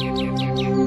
Müzik